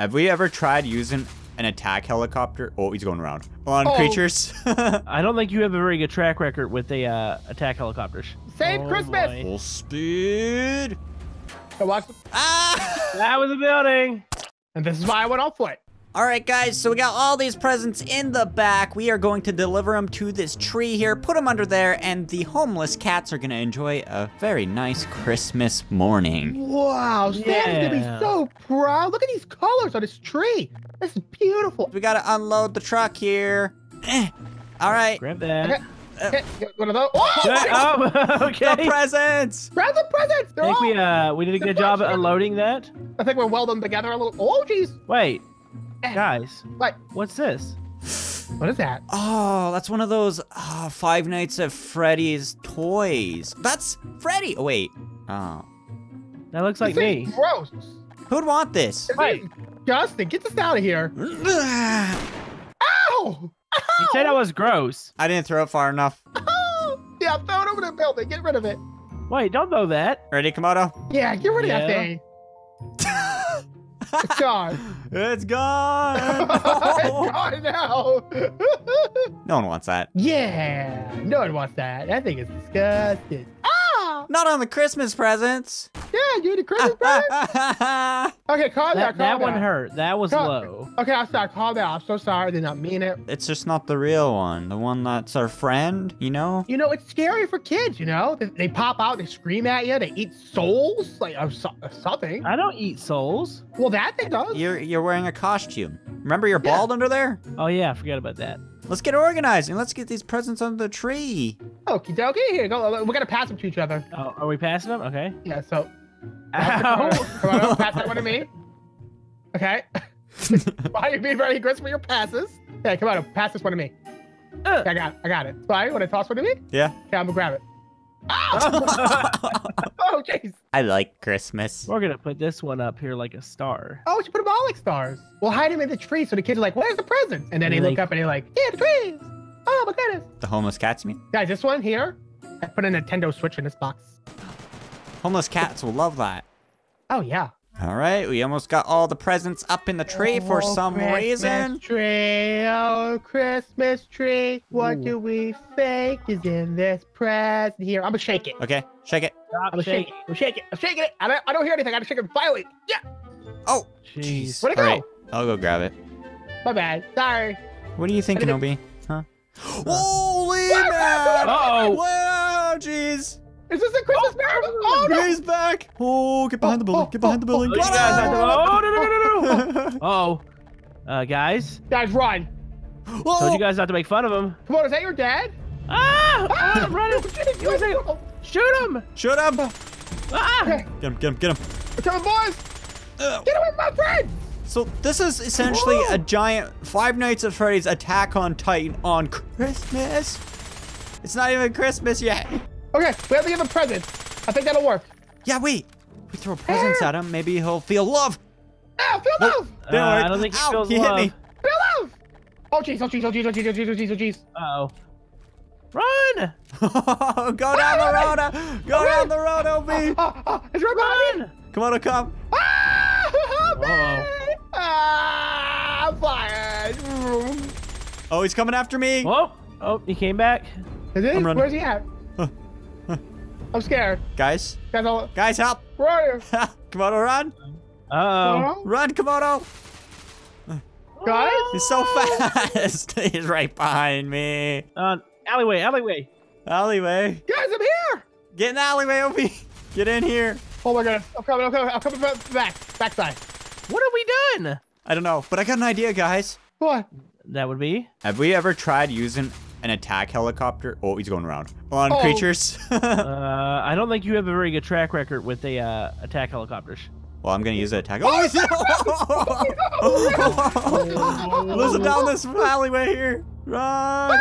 Have we ever tried using an attack helicopter? Oh, he's going around. On Oh. creatures. I don't think you have a very good track record with the uh, attack helicopters. Save Oh, Christmas. boy. Full speed. So watch. Ah! That was a building. And this is why I went on foot. All right, guys, so we got all these presents in the back. We are going to deliver them to this tree here, put them under there, and the homeless cats are going to enjoy a very nice Christmas morning. Wow, Stan's gonna be so proud. Look at these colors on this tree. This is beautiful. We got to unload the truck here. All right, Grab that. Okay. Okay, get one of those. Oh, Oh, the presents. grab the presents. I They're I think we uh we did a good job at unloading that. I think we're weld them together a little. Oh, jeez. Wait, Guys, What? what's this? What is that? Oh, that's one of those ah, Five Nights at Freddy's toys. That's Freddy. Oh, wait. Oh. That looks like This me. Gross. Who'd want this? This Wait. Justin, get this out of here. I Ow! You said I was gross. I didn't throw it far enough. Ow! Yeah, throw it over the building. Get rid of it. Wait, don't know that. Ready, Komodo? Yeah, get rid of that thing. It's gone. It's gone. it's gone now. no one wants that. yeah, no one wants that. That thing is disgusting. Not on the Christmas presents. Yeah, you the Christmas present. Okay, calm down. That, Calm that one down. hurt. That was Calm- low. Okay, I'm sorry. Calm down. I'm so sorry. I did not mean it. it's just not the real one. The one that's our friend, you know? You know, it's scary for kids. You know, they, they pop out, they scream at you, they eat souls, like or, so, or something. I don't eat souls. Well, that thing does. You're you're wearing a costume. Remember you're Yeah. bald under there? Oh yeah, I forgot about that. Let's get organized and let's get these presents under the tree. Okie dokie. Here, go. We're gonna pass them to each other. Oh, are we passing them? Okay. Yeah. So, Ow. come on, pass that one to me. Okay. Why are you being very aggressive with your passes? Yeah, come on, pass this one to me. Uh. Okay, I got, I got it. Spy, you want to toss one to me? Yeah. Okay, I'm gonna grab it. Ow! Oh! oh, jeez. I like Christmas. We're gonna put this one up here like a star. Oh, we should put them all like stars. We'll hide them in the tree so the kids are like, "Where's the present?" And then they Like- look up and they're like, "Yeah, the trees." Oh my goodness. The homeless cats, you mean? Guys, this one here, I put a Nintendo Switch in this box. Homeless cats will love that. Oh yeah. All right, we almost got all the presents up in the tree for Oh, some Christmas reason. Tree, oh Christmas tree, what Ooh. do we think is in this present here? I'm gonna shake it. Okay, shake it. I'm gonna shake it. I'm shaking it. I'm shaking it. I don't, I don't hear anything. I gotta shake it violently. Yeah. Oh, Jeez. Where'd it All go? right, I'll go grab it. My bad. Sorry. What are you thinking, Obi? Huh? Holy man! Uh-oh. Wow, jeez. Is this a Christmas miracle? Oh no! He's back. Oh, get behind the building. Get behind the building. Oh, you guys have to- oh, no, no, no, no, no. no. Oh, uh, guys, Guys, run! told Oh, you guys not to make fun of him. Come on, is that your dad? Ah! Ah, ah run it! Shoot You say- Shoot him! Shut up. Ah! Okay, Get him, get him, get him. we're coming, boys. Ugh. Get away from my friend! So this is essentially Whoa. a giant Five Nights at Freddy's Attack on Titan on Christmas. It's not even Christmas yet. Okay, we have to give him presents. I think that'll work. Yeah, wait. We throw presents at him. Maybe he'll feel love. Ow, feel love! Uh, I don't think he Ow, feels he love. hit me. Feel love! Oh jeez, oh jeez, oh jeez, oh jeez, oh jeez, oh jeez, oh jeez. Uh-oh. Run! Go down the road. uh, Go down the road, Obi. Ah, ah, it's right behind me! Run! Come on, come. Ah! Uh-oh. man! Ah, I'm fired! Oh, he's coming after me. Oh, oh, he came back. Is it? I'm running. Where's he at? I'm scared. Guys, Guys, I'll, guys, help. where are you? Komodo, run. Uh-oh. Hello? Run, Komodo. Guys? He's so fast. he's right behind me. Uh, alleyway, alleyway. Alleyway. Guys, I'm here! Get in the alleyway, Obi. Get in here. Oh my god, I'm coming, I'm coming, I'm coming back, back, backside. What have we done? I don't know, but I got an idea, guys. What? That would be. Have we ever tried using an attack helicopter? Oh, he's going around. On Oh. creatures. Uh, I don't think you have a very good track record with the uh, attack helicopters. well, I'm gonna use the attack. Oh, he's Listen down this alleyway here. Run.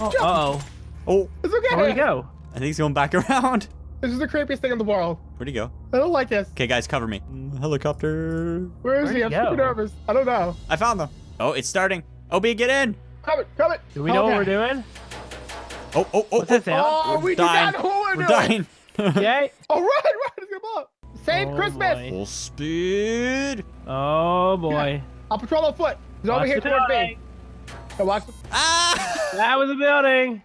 Oh, uh-oh. Oh, It's okay. Where'd he go? I think he's going back around. This is the creepiest thing in the world. Where'd he go? I don't like this. Okay, guys, cover me. Mm, Helicopter. Where is Where'd he? he I'm super nervous. I don't know. I found them. Oh, it's starting. Obi, get in. Coming, coming. Do we know what we're doing? Oh, oh, oh. What's that oh. sound? Oh, We're do dying. not know what we're, We're doing. dying. Yay! Oh, run, run. It's gonna blow up. Save Oh, Christmas. boy. Full speed. Oh boy. I'll patrol on foot. He's over here the towards me. building. Go watch. Ah! That was a building.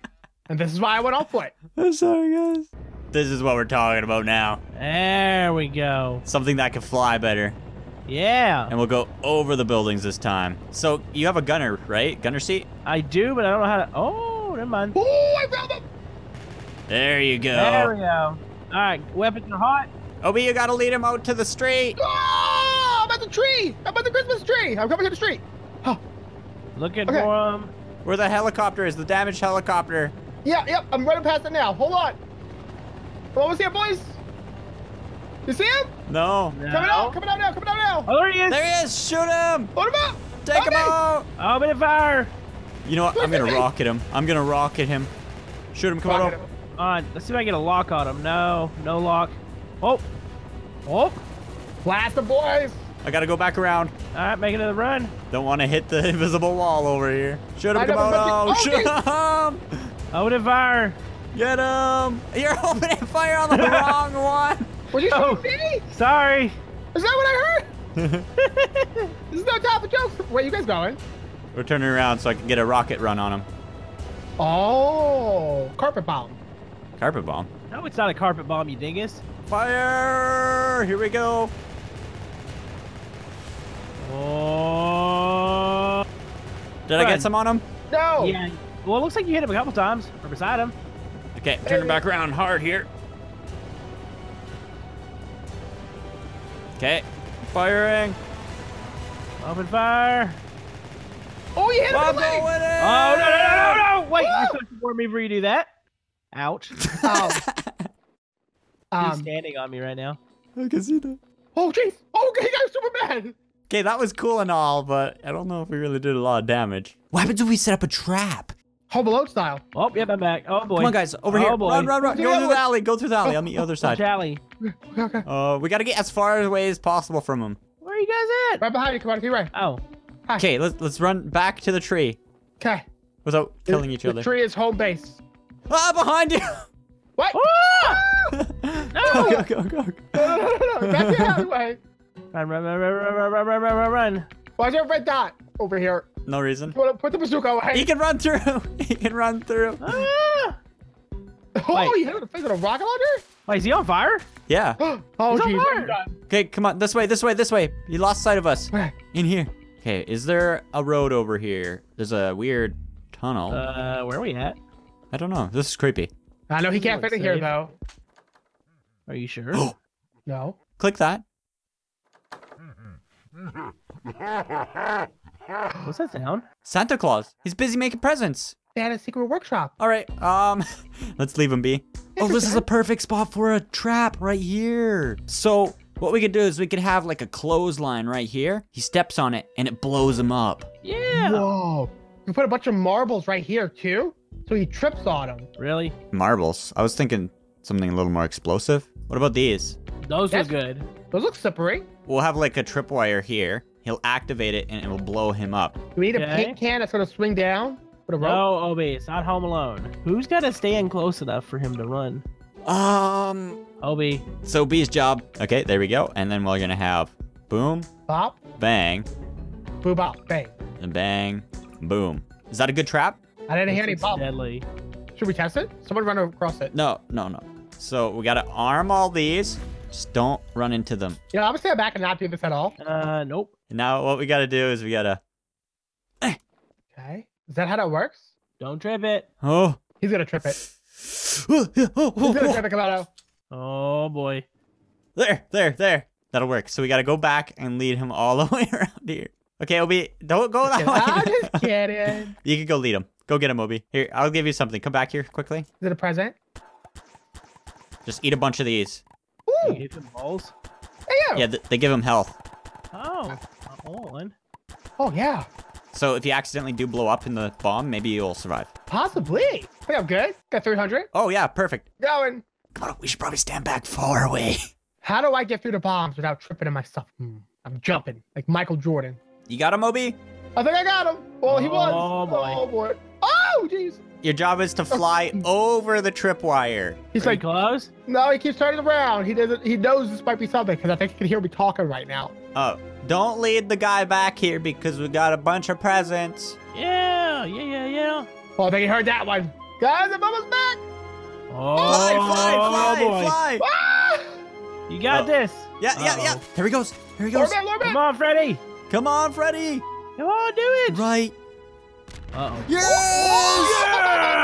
And this is why I went on foot. I'm sorry, guys. This is what we're talking about now. There we go. Something that can fly better. Yeah. And we'll go over the buildings this time. So you have a gunner, right? Gunner seat? I do, but I don't know how to. Oh, never mind. Oh, I found him. There you go. There we go. All right, weapons are hot. Obi, you gotta lead him out to the street. Oh, I'm at the tree. I'm at the Christmas tree. I'm coming to the street. Oh, Looking Okay. for them. Where the helicopter is, the damaged helicopter. yeah, yep. I'm running past it now. Hold on. I'm almost here, boys. You see him? No. No. Coming out. Coming out now. Coming out now. Oh, there he is. There he is. Shoot him. Hold him up. Take him Okay. out. Oh, bit of fire. You know what? I'm gonna rocket him. I'm gonna rocket him. Shoot him. Come on. Rocket Obi. him. All right, let's see if I get a lock on him. No, no lock. Oh. Oh. Blast the boys. I gotta go back around. All right, making another run. Don't want to hit the invisible wall over here. Shoot him, I know, but- Komodo! Oh, oh, Shoot him! Oh, the fire. Get him! You're opening fire on the wrong one! Was you Oh. shooting me? Sorry. Is that what I heard? This is no time for jokes. Where you guys going? We're turning around so I can get a rocket run on him. Oh, carpet bomb. Carpet bomb. no, it's not a carpet bomb, you dingus. Fire! Here we go. Oh. Did I get some on him? No. Yeah. Well, it looks like you hit him a couple times, or beside him. Okay, turning back around hard here. Okay, firing. Open fire. Oh, you hit him. In the leg. Oh, no, no, no, no, no. Wait, Whoa. you're supposed to warn me before you do that. Ouch. Oh. He's Um, standing on me right now. I can see that. oh, jeez. Oh, he got Superman. Okay, that was cool and all, but I don't know if we really did a lot of damage. What happens if we set up a trap? Home Alone style. Oh, yep, I'm back. Oh, boy. Come on, guys, over oh, here. Boy. Run, run, run. Go through the alley. Go through the alley. on the other side. Charlie. Okay, okay. Uh, we gotta get as far away as possible from him. Where are you guys at? Right behind you. Come on, keep right. Oh. Hi. Okay, let's let's run back to the tree Okay. without killing each the other. tree is home base. Ah, behind you! What? Ah! go, go, go, go. No, no, no, no, no. Back the alleyway. Run, run, run, run, run, run, run, run, run, run, run. Why's there a red dot over here? No reason. You put the bazooka away? He can run through. He can run through. Ah! oh, Wait. you hit him in the face with a rocket launcher? Wait, is he on fire? Yeah. oh, He's on fire. Okay, come on. This way, this way, this way. You lost sight of us. Okay. In here. Okay, is there a road over here? There's a weird tunnel. Uh, where are we at? I don't know. This is creepy. I know he can't fit in here, though. Are you sure? No. Click that. What's that sound? Santa Claus. He's busy making presents. They had a secret workshop. All right. Um, let's leave him be. Oh, this is a perfect spot for a trap right here. So what we could do is we could have like a clothesline right here. He steps on it and it blows him up. Yeah. Whoa. You put a bunch of marbles right here, too? So he trips on them. Really? Marbles. I was thinking something a little more explosive. What about these? Those That's- are good. Those look slippery. We'll have like a tripwire here. He'll activate it and it will blow him up. Do we need a Okay. paint can that's going to swing down with a rope? No, Obi, it's not Home Alone. Who's got to stand close enough for him to run? Um, Obi. so B's job. Okay, there we go. And then we're gonna have boom, Bop, bang, Boom bop bang. and bang, boom. Is that a good trap? I didn't hear any It's bop. deadly. Should we test it? Someone run across it. No, no, no. So we gotta arm all these. Just don't run into them. You know, I'm going to stand back and not do this at all. Uh, nope. Now what we gotta do is we gotta. Okay. Is that how that works? Don't trip it. Oh. He's going to trip it. Oh, oh, He's oh, going to oh. trip it, Komodo. Oh boy. There, there, there. That'll work. So we gotta go back and lead him all the way around here. Okay, Obi, don't go that I'm way. just kidding. you can go lead him. Go get him, Obi. Here, I'll give you something. Come back here quickly. Is it a present? Just eat a bunch of these. Ooh. You get some balls. Hey, yo. Yeah, th- they give him health. Oh, hold on. Oh, yeah. So if you accidentally do blow up in the bomb, maybe you'll survive. Possibly. I think I'm good. Got 300. Oh yeah, perfect. Going. Come on, we should probably stand back far away. How do I get through the bombs without tripping on myself? Hmm. I'm jumping like Michael Jordan. You got him, Obi? I think I got him. Oh, he was. Oh, boy. Oh, boy. Oh! Oh, jeez. Your job is to fly over the tripwire. He's like, close. no, he keeps turning around. He doesn't. He knows this might be something because I think he can hear me talking right now. Oh, don't lead the guy back here because we got a bunch of presents. Yeah, yeah, yeah, yeah. Oh, I think he heard that one. Guys, I'm almost back. Oh, Fly, fly, fly, boy. fly. Ah! You got Oh. this. Yeah, yeah, yeah. Uh-oh. Here he goes. Here he Lord goes. man, Lord man. Come on, Freddy. Come on, Freddy. Come on, do it. Right. Uh oh. Yes!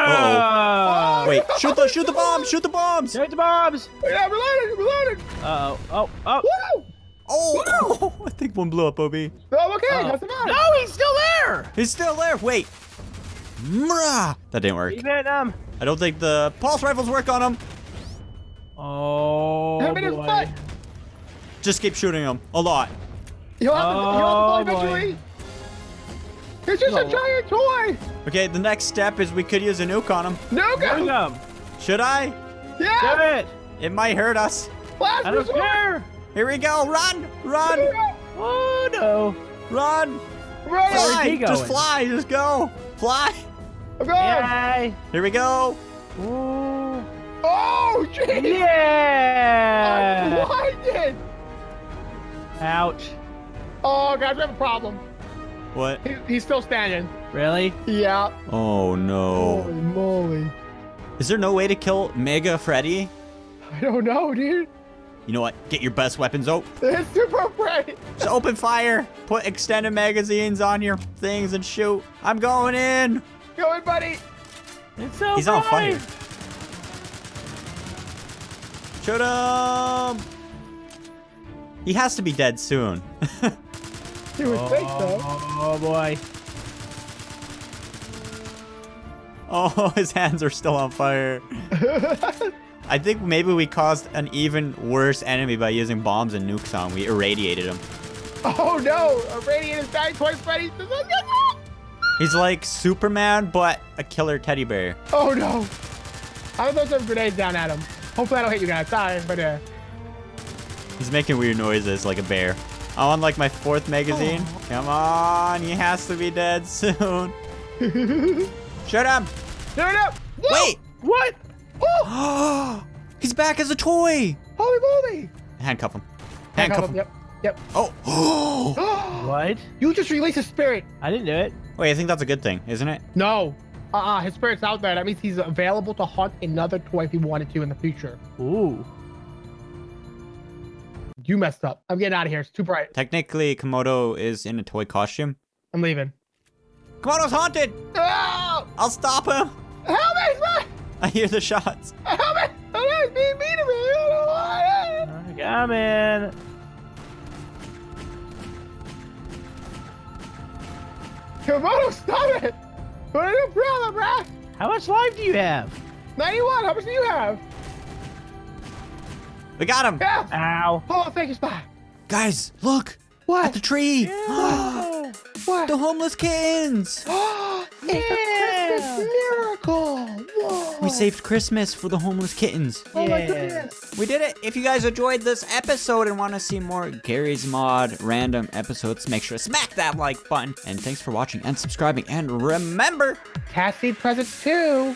Uh-oh. Wait, shoot the shoot the bombs, shoot the bombs. Shoot the bombs. Yeah, reloading, reloading. Uh oh. Oh, oh. Woo! Oh, I think one blew up, Obi. Oh, I'm okay. Oh. That's fine. No, he's still there. He's still there. Wait. Mrah. That didn't work. Vietnam. I don't think the pulse rifles work on him. Oh Hit him in his boy. butt. Just keep shooting him a lot. He'll have to, he'll have to Oh, boy. eventually. It's just No. a giant toy. Okay, the next step is we could use a nuke on him. No Bring go. him. Should I? Do Yeah. it. It might hurt us. Last I don't resort. care. Here we go. Run, run, Oh no. run. Run. Where's Fly. he Just fly. Just go. Fly. I'm going. Yay. Here we go. Ooh. Oh, jeez. Yeah. I'm Yeah. blinded. Ouch. Oh, guys, we have a problem. What? He, he's still standing. Really? Yeah. Oh no. Holy moly. Is there no way to kill Mega Freddy? I don't know, dude. You know what? Get your best weapons out. It's super Freddy. Just open fire. Put extended magazines on your things and shoot. I'm going in. Going, buddy. It's so He's on bright. fire. Shoot him. He has to be dead soon. Think so. Oh boy. oh, his hands are still on fire. I think maybe we caused an even worse enemy by using bombs and nukes on. him. We irradiated him. oh no, Irradiated dying twice, Freddy. He's like Superman, but a killer teddy bear. Oh no. I'm gonna throw some grenades down at him. Hopefully I don't hit you guys. Sorry, but uh. He's making weird noises like a bear. I'm on like my fourth magazine. Come on, he has to be dead soon. Shut up! No, up! Whoa! Wait! What? Oh, He's back as a toy! holy moly. Handcuff him. Handcuff Handcuff him. him. Yep. Yep. Oh! What? you just released his spirit. I didn't do it. Wait, I think that's a good thing, isn't it? No. Uh-uh, his spirit's out there. That means he's available to hunt another toy if he wanted to in the future. Ooh. You messed up. I'm getting out of here. It's too bright. Technically, Komodo is in a toy costume. I'm leaving. Komodo's haunted! Oh! I'll stop him! Help me! Help I hear the shots. me! Help me! Oh, he's being mean to me. I don't want it. Come in. Komodo, stop it! What a problem, bruh? How much life do you have? 91, how much do you have? We got him! Yeah. Ow. Oh, thank you, Spy. Guys, look! What? At the tree! What? the homeless kittens! it's a Christmas miracle. Whoa. We saved Christmas for the homeless kittens. Oh my goodness. We did it. If you guys enjoyed this episode and want to see more Garry's Mod random episodes, make sure to smack that like button. And thanks for watching and subscribing. And remember, Cassie present too.